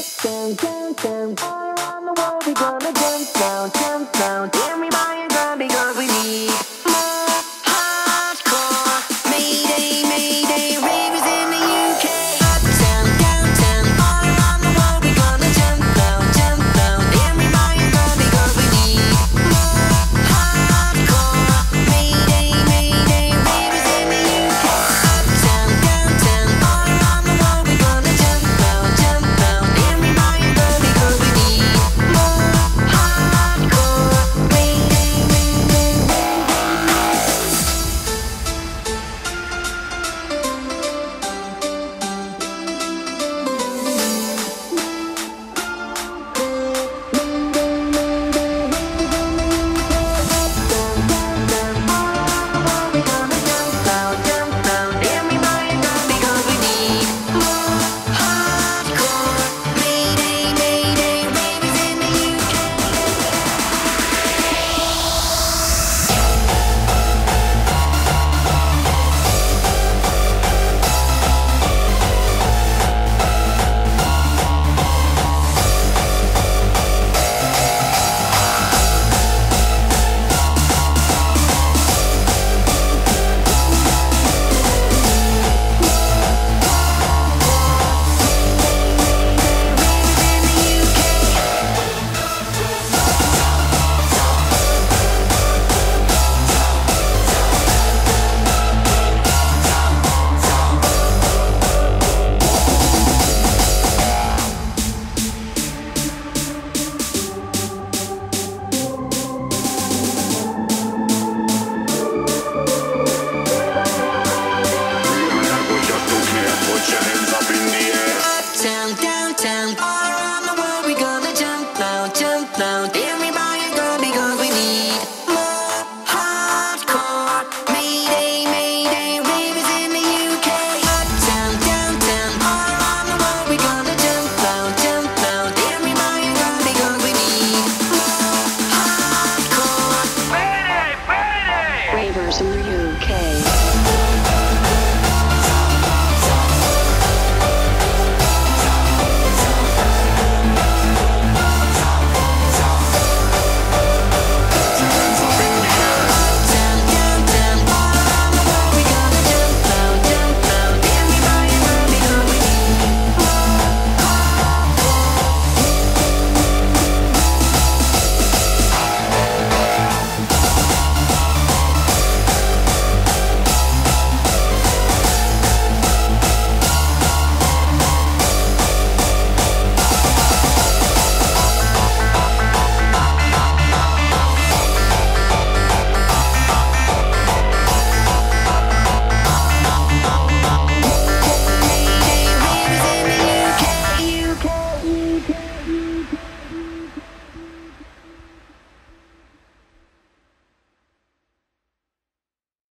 Dance, dance, dance. All around the world, we're gonna dance now, dance now. Dance.